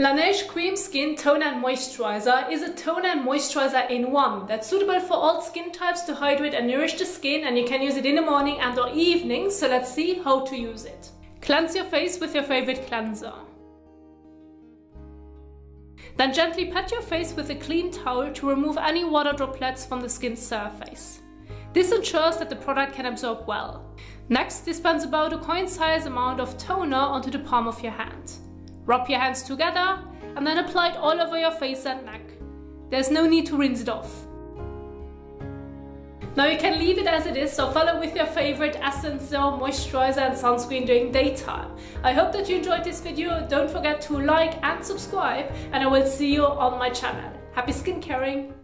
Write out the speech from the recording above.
Laneige Cream Skin Toner and Moisturizer is a toner and moisturizer in one that's suitable for all skin types to hydrate and nourish the skin and you can use it in the morning and or evening so let's see how to use it. Cleanse your face with your favorite cleanser. Then gently pat your face with a clean towel to remove any water droplets from the skin's surface. This ensures that the product can absorb well. Next, dispense about a coin-size amount of toner onto the palm of your hand. Rub your hands together and then apply it all over your face and neck. There's no need to rinse it off. Now you can leave it as it is, so follow with your favorite essence, serum, moisturizer and sunscreen during daytime. I hope that you enjoyed this video. Don't forget to like and subscribe and I will see you on my channel. Happy skin caring!